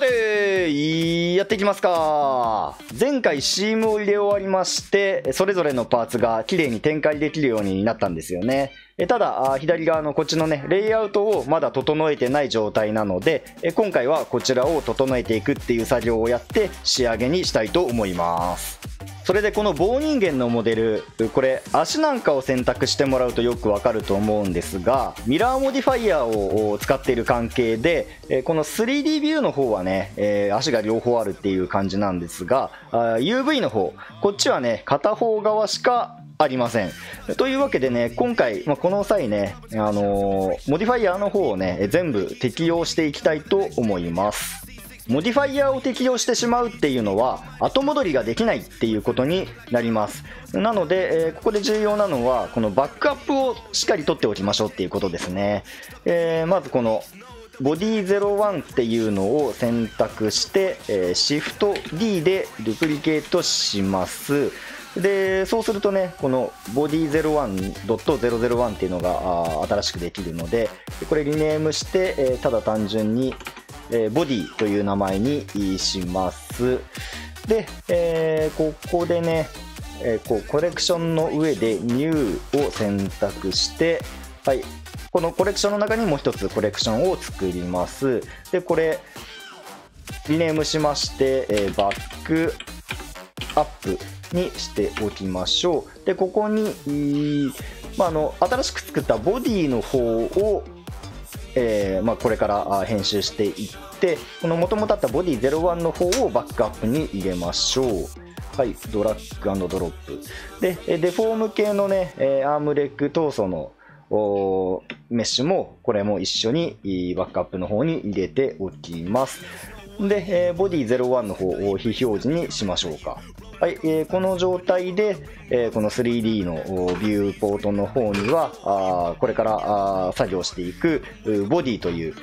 てやっていきますか。前回シームを入れ終わりましてそれぞれのパーツが綺麗に展開できるようになったんですよね。ただ左側のこっちのねレイアウトをまだ整えてない状態なので今回はこちらを整えていくっていう作業をやって仕上げにしたいと思います。それでこの棒人間のモデルこれ足なんかを選択してもらうとよくわかると思うんですがミラーモディファイヤーを使っている関係でこの 3D ビューの方はね足が両方あるっていう感じなんですが UV の方こっちはね片方側しかありません。というわけでね、今回、まあ、この際ね、あのー、モディファイヤーの方をね、全部適用していきたいと思います。モディファイヤーを適用してしまうっていうのは後戻りができないっていうことになります。なので、えー、ここで重要なのはこのバックアップをしっかり取っておきましょうっていうことですね、えー、まずこのボディ01っていうのを選択して、えー、シフト D でデュプリケートします。でそうするとねこのボディ01.001っていうのが新しくできるのでこれリネームして、えー、ただ単純にえー、ボディという名前にします。で、えー、ここでね、えー、こうコレクションの上でニューを選択して、はい、このコレクションの中にもう一つコレクションを作ります。で、これ、リネームしまして、えー、バックアップにしておきましょう。で、ここに、まあ、あの新しく作ったボディの方をえーまあ、これから編集していってこの元々あったボディ01の方をバックアップに入れましょう。はいドラッグドロップ。でデフォーム系のねアームレッグ頭装のメッシュもこれも一緒にバックアップの方に入れておきます。で、えー、ボディ01の方を非表示にしましょうかはい、えー、この状態で、えー、この 3D のビューポートの方には、あこれからあ作業していくボディという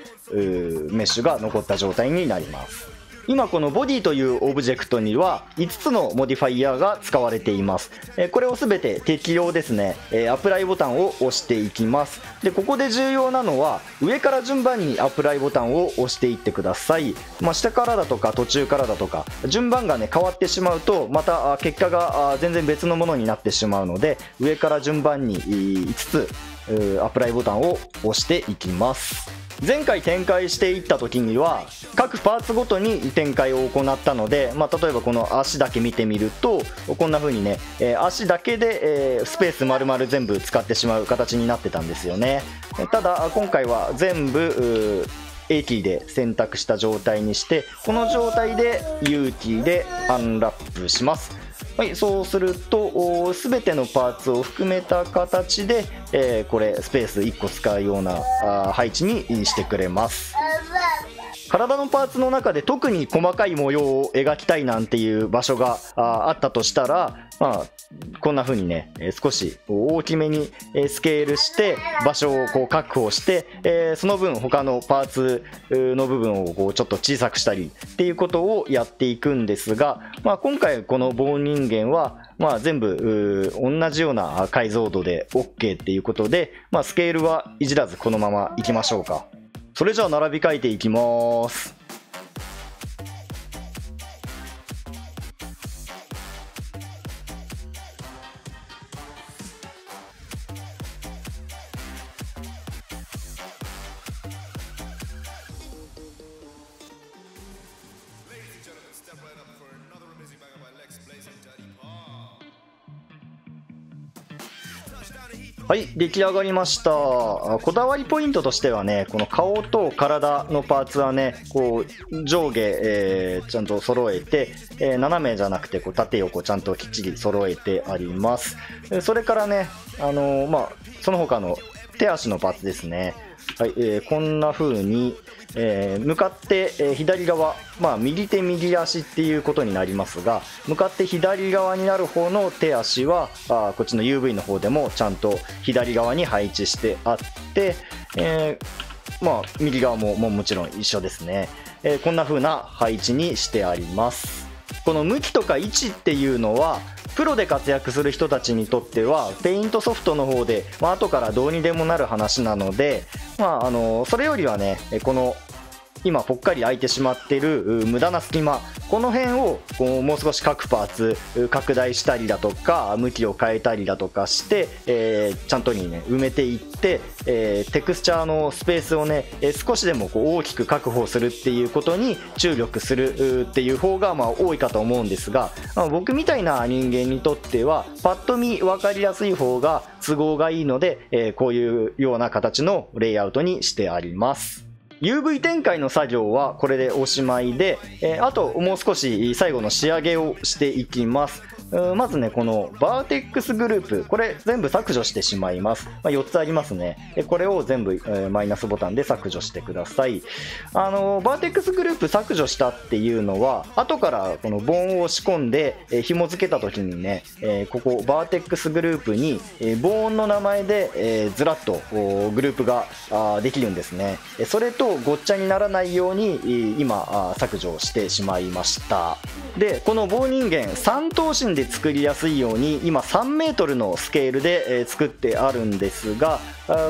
メッシュが残った状態になります。今このボディというオブジェクトには5つのモディファイヤーが使われています。これを全て適用ですね。アプライボタンを押していきます。でここで重要なのは上から順番にアプライボタンを押していってください、まあ、下からだとか途中からだとか順番がね変わってしまうとまた結果が全然別のものになってしまうので上から順番に5つアプライボタンを押していきます。前回展開していった時には各パーツごとに展開を行ったので、まあ、例えばこの足だけ見てみるとこんな風にね、えー、足だけで、えー、スペース丸々全部使ってしまう形になってたんですよね。ただ今回は全部 A キーで選択した状態にしてこの状態で U キーでアンラップします。はい、そうすると全てのパーツを含めた形で、えー、これスペース1個使うようなあ配置にしてくれます。体のパーツの中で特に細かい模様を描きたいなんていう場所があったとしたら、まあ、こんな風にね、少し大きめにスケールして場所をこう確保して、えその分他のパーツの部分をこうちょっと小さくしたりっていうことをやっていくんですが、まあ、今回この棒人間はまあ、全部同じような解像度で OK っていうことで、まあ、スケールはいじらずこのままいきましょうか。それじゃあ並び替えていきます。はい出来上がりました。こだわりポイントとしてはねこの顔と体のパーツはねこう上下、えー、ちゃんと揃えて、えー、斜めじゃなくてこう縦横ちゃんときっちり揃えてあります。それからねあのー、まあその他の手足のパーツですね。はい、えー、こんな風に、えー、向かって、えー、左側、まあ、右手右足っていうことになりますが向かって左側になる方の手足はあこっちの UV の方でもちゃんと左側に配置してあって、え、まあ、右側もももちろん一緒ですね、え、こんな風な配置にしてあります。この向きとか位置っていうのはプロで活躍する人たちにとってはペイントソフトの方で、まあ後からどうにでもなる話なので、まあ、あのそれよりはねこの今ぽっかり開いてしまってる無駄な隙間この辺をこうもう少し各パーツ拡大したりだとか向きを変えたりだとかして、えー、ちゃんとにね埋めていって、えー、テクスチャーのスペースをね少しでもこう大きく確保するっていうことに注力するっていう方がまあ多いかと思うんですが、ま、僕みたいな人間にとってはパッと見分かりやすい方が都合がいいので、え、こういうような形のレイアウトにしてあります。UV 展開の作業はこれでおしまいで、えー、あともう少し最後の仕上げをしていきます。まずね、このバーテックスグループ、これ全部削除してしまいます。まあ、4つありますね。これを全部、えマイナスボタンで削除してください。あの、バーテックスグループ削除したっていうのは、後からこのボーンを仕込んで、え紐付けた時にね、えここバーテックスグループに、えボーンの名前で、えずらっとグループができるんですね。それとごっちゃにならないように今削除してしまいました。で、この棒人間3頭身で作りやすいように今3メートルのスケールで、え作ってあるんですが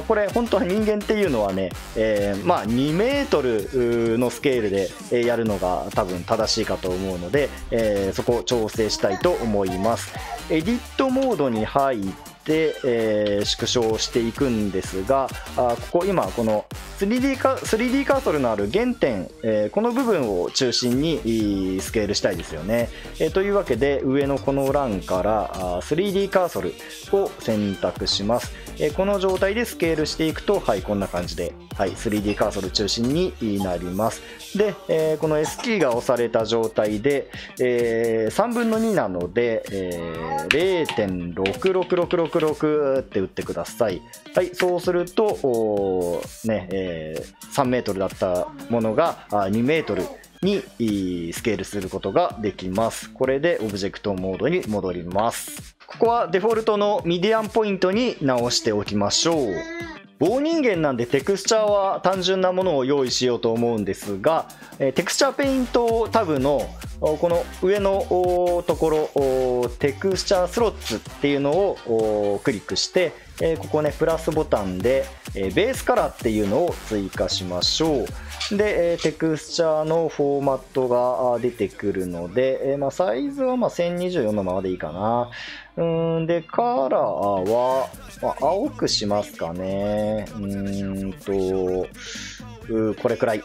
これ本当は人間っていうのはね、えー、まあ2メートルのスケールでやるのが多分正しいかと思うので、えー、そこを調整したいと思いますエディットモードに入ってで、えー、縮小していくんですがあここ今この 3D カ 3D カーソルのある原点、えー、この部分を中心にスケールしたいですよね、えー、というわけで上のこの欄からあ 3D カーソルを選択します、この状態でスケールしていくとはいこんな感じで、はい、3D カーソル中心になりますで、この S キーが押された状態で、え、3分の2なので、え、0.66666って打ってください。はい、そうすると、ね、3メートルだったものが2メートルにスケールすることができます。これでオブジェクトモードに戻ります。ここはデフォルトの Median Point に直しておきましょう。棒人間なんでテクスチャーは単純なものを用意しようと思うんですが、テクスチャーペイントタブのこの上のところテクスチャースロッツっていうのをクリックしてここねプラスボタンでベースカラーっていうのを追加しましょうでえテクスチャーのフォーマットが出てくるので、えまあ、サイズはま1024のままでいいかな。うんでカラーは、まあ、青くしますかね。うーんとうーこれくらい。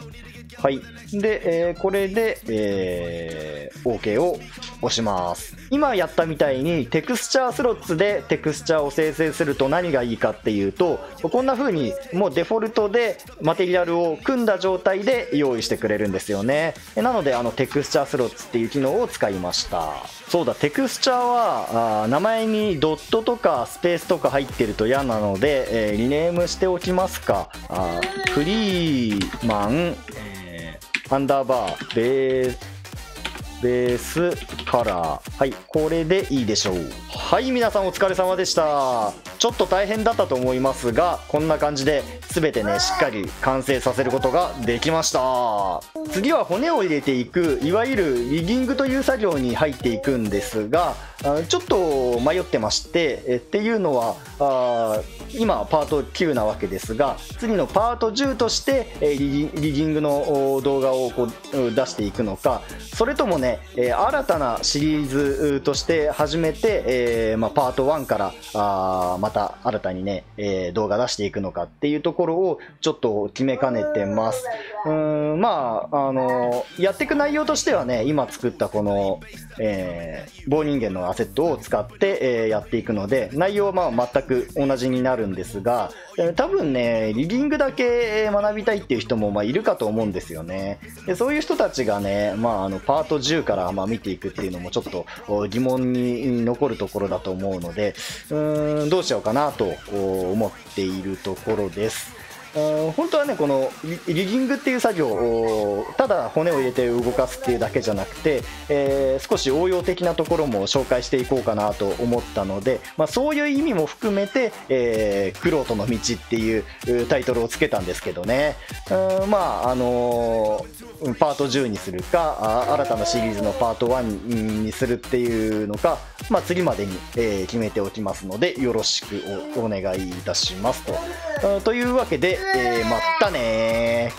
はい。で、えー、これで、えー、OK を押します。今やったみたいにテクスチャースロッツでテクスチャーを生成すると何がいいかっていうと、こんな風にもうデフォルトでマテリアルを組んだ状態で用意してくれるんですよね。なので、あのテクスチャースロッツっていう機能を使いました。そうだ、テクスチャーはあ名前にドットとかスペースとか入ってると嫌なので、えー、リネームしておきますか。あフリーマン、アンダーバー、ベーベースカラー。はい、これでいいでしょう。はい、皆さんお疲れ様でした。ちょっと大変だったと思いますが、こんな感じで全てね、しっかり完成させることができました。次は骨を入れていく、いわゆるリギングという作業に入っていくんですが、ちょっと迷ってまして、えっていうのは、あ今はパート9なわけですが、次のパート10として、えリギングの動画をこう出していくのか、それともね、新たなシリーズとして始めて、えー、まあ、パート1からあまた新たにね、え、動画出していくのかっていうところをちょっと決めかねてます。うんまあ、あのやっていく内容としてはね、今作ったこの、えー、棒人間のアセットを使って、えー、やっていくので、内容はまあ全く同じになるんですが、多分ね、リビングだけ学びたいっていう人もまあいるかと思うんですよね。でそういう人たちがね、まあ、あのパート10からまあ見ていくっていうのもちょっと疑問に残るところだと思うので、うーんどうしようかなと思っているところです。本当はねこのリギングっていう作業をただ骨を入れて動かすっていうだけじゃなくて、えー、少し応用的なところも紹介していこうかなと思ったので、まあ、そういう意味も含めて「えー、クロの道」っていうタイトルをつけたんですけどねうんまああのー、パート10にするか新たなシリーズのパート1にするっていうのか、まあ、次までに、え、決めておきますのでよろしくお願いいたしますと。というわけで、えー、まったね